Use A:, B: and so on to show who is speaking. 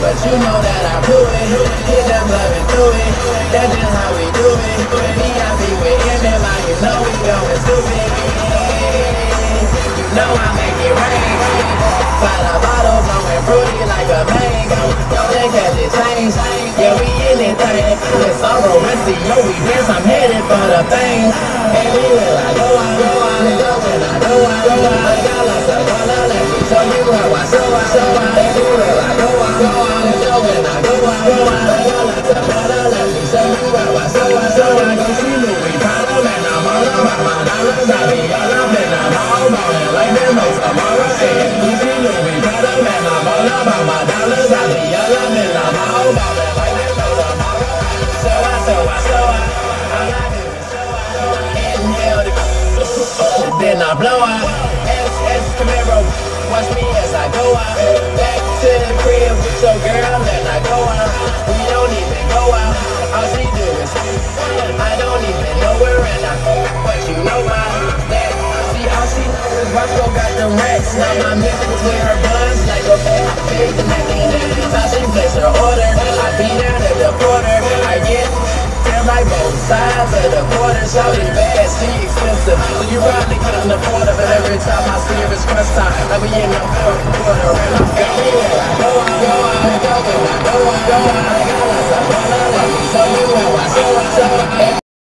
A: But you know that I prove it, get them loving through it. That's just how we do it. VIP with him and mine, you know we going stupid. You know I make it rain. Bottle blowing fruity like a mango. Don't let catch it change. Yeah, we in it thing. It's all romantic, yo, we dance. I'm headed for the thing. Everywhere I go, I go, I go. When I go, I go, I got lots of color. Let me show you how I show, I I I then I blow out. S S Camaro, watch me as I go out. Back to the crib your girl, I don't even know where and I But you know my that See, all she knows got the racks Now my music's with her buzz Like a okay, I paid the neck and I beat out the quarter I get damn right both sides of the quarter Shawty bad, she expensive So you probably couldn't afford her But every time I see her it's crunch time. Like in the fourth quarter And I'm going, I know I'm I'm going, I know I'm going, I know I'm going, I